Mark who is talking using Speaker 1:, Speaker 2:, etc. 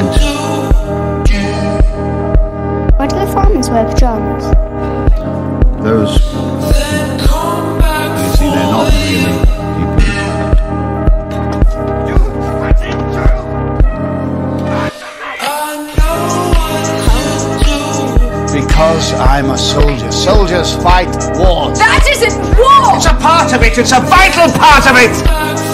Speaker 1: event.
Speaker 2: Why do the farmers wear pajamas?
Speaker 1: Those, you see, they're not really people.
Speaker 3: Because I'm a soldier. Soldiers fight wars.
Speaker 4: That isn't war!
Speaker 3: It's a part of it. It's a vital part of it.